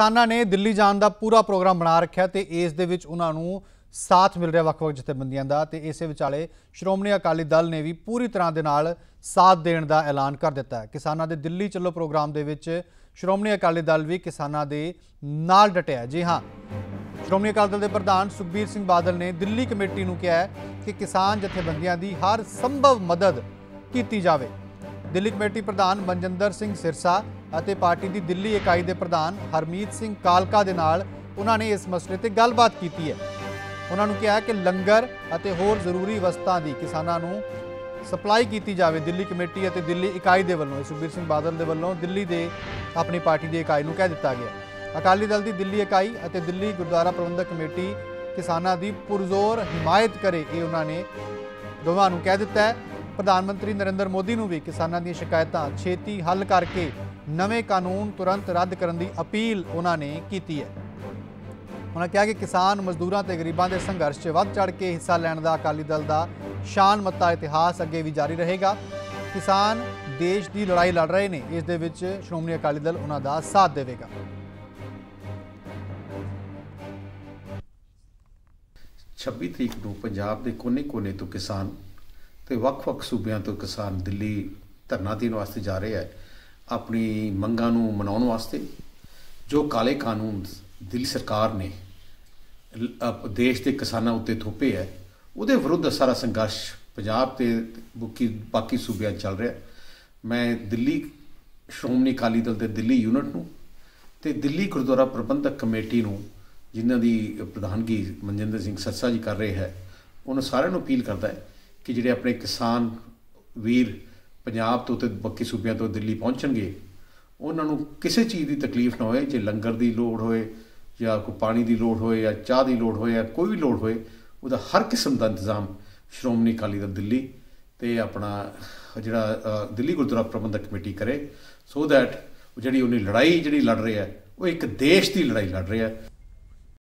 ਕਿਸਾਨਾਂ ਨੇ ਦਿੱਲੀ ਜਾਣ ਦਾ ਪੂਰਾ ਪ੍ਰੋਗਰਾਮ ਬਣਾ ਰੱਖਿਆ ਤੇ ਇਸ ਦੇ ਵਿੱਚ ਉਹਨਾਂ ਨੂੰ ਸਾਥ ਮਿਲ ਰਿਹਾ ਵੱਖ-ਵੱਖ ਜਥੇਬੰਦੀਆਂ ਦਾ ਤੇ ਇਸੇ ਵਿਚਾਲੇ ਸ਼੍ਰੋਮਣੀ ਅਕਾਲੀ ਦਲ ਨੇ ਵੀ ਪੂਰੀ ਤਰ੍ਹਾਂ ਦੇ ਨਾਲ ਸਾਥ ਦੇਣ ਦਾ ਐਲਾਨ ਕਰ ਦਿੱਤਾ ਹੈ। ਕਿਸਾਨਾਂ ਦੇ ਦਿੱਲੀ ਚੱਲੋ ਪ੍ਰੋਗਰਾਮ ਦੇ ਵਿੱਚ ਸ਼੍ਰੋਮਣੀ ਅਕਾਲੀ ਦਲ ਵੀ ਕਿਸਾਨਾਂ ਦੇ ਨਾਲ ਡਟਿਆ ਜੀ ਹਾਂ, ਸ਼੍ਰੋਮਣੀ ਅਕਾਲੀ ਦਲ ਦੇ ਪ੍ਰਧਾਨ ਸੁਖਬੀਰ ਸਿੰਘ ਬਾਦਲ ਨੇ ਦਿੱਲੀ ਕਮੇਟੀ ਨੂੰ ਕਿਹਾ ਹੈ ਕਿ ਕਿਸਾਨ ਜਥੇਬੰਦੀਆਂ ਦੀ ਹਰ ਸੰਭਵ ਮਦਦ ਕੀਤੀ ਜਾਵੇ। ਦਿੱਲੀ ਕਮੇਟੀ ਪ੍ਰਧਾਨ ਮਨਜਿੰਦਰ ਸਿੰਘ ਸਿਰਸਾ ਅਤੇ ਪਾਰਟੀ ਦੀ ਦਿੱਲੀ ਇਕਾਈ ਦੇ ਪ੍ਰਧਾਨ ਹਰਮੀਤ ਸਿੰਘ ਕਾਲਕਾ ਦੇ ਨਾਲ ਉਹਨਾਂ ਨੇ ਇਸ ਮਸਲੇ ਤੇ ਗੱਲਬਾਤ ਕੀਤੀ ਹੈ। ਉਹਨਾਂ ਨੂੰ ਕਿਹਾ ਕਿ ਲੰਗਰ ਅਤੇ ਹੋਰ ਜ਼ਰੂਰੀ ਵਸਤਾਂ ਦੀ ਕਿਸਾਨਾਂ ਨੂੰ ਸਪਲਾਈ ਕੀਤੀ ਜਾਵੇ। ਦਿੱਲੀ ਕਮੇਟੀ ਅਤੇ ਦਿੱਲੀ ਇਕਾਈ ਦੇ ਵੱਲੋਂ ਸੁਖਬੀਰ ਸਿੰਘ ਬਾਦਲ ਦੇ ਵੱਲੋਂ ਦਿੱਲੀ ਦੇ ਆਪਣੀ ਪਾਰਟੀ ਦੀ ਇਕਾਈ ਨੂੰ ਕਹਿ ਦਿੱਤਾ ਗਿਆ। ਅਕਾਲੀ ਦਲ ਦੀ ਦਿੱਲੀ ਇਕਾਈ ਅਤੇ ਦਿੱਲੀ ਗੁਰਦੁਆਰਾ ਪ੍ਰਬੰਧਕ ਕਮੇਟੀ ਕਿਸਾਨਾਂ ਦੀ ਪੁਰਜ਼ੋਰ ਹਿਮਾਇਤ ਕਰੇ, ਇਹ ਉਹਨਾਂ ਨੇ ਦੋਵਾਂ ਨੂੰ ਕਹਿ ਦਿੱਤਾ ਹੈ। ਪ੍ਰਧਾਨ ਮੰਤਰੀ ਨਰਿੰਦਰ ਮੋਦੀ ਨੂੰ ਵੀ ਕਿਸਾਨਾਂ ਦੀਆਂ ਸ਼ਿਕਾਇਤਾਂ ਛੇਤੀ ਹੱਲ ਕਰਕੇ ਨਵੇਂ ਕਾਨੂੰਨ ਤੁਰੰਤ ਰੱਦ ਕਰਨ ਦੀ ਅਪੀਲ ਉਹਨਾਂ ਨੇ ਕੀਤੀ ਹੈ। ਉਹਨਾਂ ਕਿਹਾ ਕਿ ਕਿਸਾਨ ਮਜ਼ਦੂਰਾਂ ਤੇ ਗਰੀਬਾਂ ਦੇ ਸੰਘਰਸ਼ 'ਚ ਵੱਧ ਚੜ ਕੇ ਹਿੱਸਾ ਲੈਣ ਦਾ ਅਕਾਲੀ ਦਲ ਦਾ ਸ਼ਾਨ ਮੱਤਾ ਇਤਿਹਾਸ ਅੱਗੇ ਵੀ ਜਾਰੀ ਰਹੇਗਾ। ਕਿਸਾਨ ਦੇਸ਼ ਦੀ ਲੜਾਈ ਲੜ ਰਹੇ ਨੇ, ਇਸ ਦੇ ਵਿੱਚ ਸ਼੍ਰੋਮਣੀ ਅਕਾਲੀ ਦਲ ਉਹਨਾਂ ਦਾ ਸਾਥ ਦੇਵੇਗਾ। 26 ਤਰੀਕ ਨੂੰ ਪੰਜਾਬ ਦੇ ਕੋਨੇ-ਕੋਨੇ ਤੋਂ ਕਿਸਾਨ ਤੇ ਵੱਖ-ਵੱਖ ਸੂਬਿਆਂ ਤੋਂ ਕਿਸਾਨ ਦਿੱਲੀ ਧਰਨਾ ਦੇਣ ਵਾਸਤੇ ਜਾ ਰਹੇ ਹੈ ਆਪਣੀ ਮੰਗਾਂ ਨੂੰ ਮਨਾਉਣ ਵਾਸਤੇ, ਜੋ ਕਾਲੇ ਕਾਨੂੰਨ ਦਿੱਲੀ ਸਰਕਾਰ ਨੇ ਦੇਸ਼ ਦੇ ਕਿਸਾਨਾਂ ਉੱਤੇ ਥੋਪੇ ਹੈ ਉਹਦੇ ਵਿਰੁੱਧ ਸਾਰਾ ਸੰਘਰਸ਼ ਪੰਜਾਬ ਤੇ ਬਾਕੀ ਬਾਕੀ ਸੂਬਿਆਂ 'ਚ ਚੱਲ ਰਿਹਾ। ਮੈਂ ਦਿੱਲੀ ਸ਼੍ਰੋਮਣੀ ਅਕਾਲੀ ਦਲ ਦੇ ਦਿੱਲੀ ਯੂਨਿਟ ਨੂੰ ਤੇ ਦਿੱਲੀ ਗੁਰਦੁਆਰਾ ਪ੍ਰਬੰਧਕ ਕਮੇਟੀ ਨੂੰ, ਜਿਨ੍ਹਾਂ ਦੀ ਪ੍ਰਧਾਨਗੀ ਮਨਜਿੰਦਰ ਸਿੰਘ ਸੱਸਾ ਜੀ ਕਰ ਰਹੇ ਹੈ, ਉਹਨਾਂ ਸਾਰਿਆਂ ਨੂੰ ਅਪੀਲ ਕਰਦਾ ਹੈ ਕਿ ਜਿਹੜੇ ਆਪਣੇ ਕਿਸਾਨ ਵੀਰ ਪੰਜਾਬ ਤੋਂ ਤੇ ਬਾਕੀ ਸੂਬਿਆਂ ਤੋਂ ਦਿੱਲੀ ਪਹੁੰਚਣਗੇ, ਉਹਨਾਂ ਨੂੰ ਕਿਸੇ ਚੀਜ਼ ਦੀ ਤਕਲੀਫ ਨਾ ਹੋਏ, ਜੇ ਲੰਗਰ ਦੀ ਲੋੜ ਹੋਏ ਜਾਂ ਕੋਈ ਪਾਣੀ ਦੀ ਲੋੜ ਹੋਏ ਜਾਂ ਚਾਹ ਦੀ ਲੋੜ ਹੋਏ ਜਾਂ ਕੋਈ ਵੀ ਲੋੜ ਹੋਏ, ਉਹਦਾ ਹਰ ਕਿਸਮ ਦਾ ਇੰਤਜ਼ਾਮ ਸ਼੍ਰੋਮਣੀ ਅਕਾਲੀ ਦਲ ਦਿੱਲੀ ਤੇ ਆਪਣਾ ਜਿਹੜਾ ਦਿੱਲੀ ਗੁਰਦੁਆਰਾ ਪ੍ਰਬੰਧਕ ਕਮੇਟੀ ਕਰੇ। ਸੋ ਦੈਟ ਜਿਹੜੀ ਉਹਨੇ ਲੜਾਈ ਜਿਹੜੀ ਲੜ ਰਿਹਾ ਉਹ ਇੱਕ ਦੇਸ਼ ਦੀ ਲੜਾਈ ਲੜ ਰਿਹਾ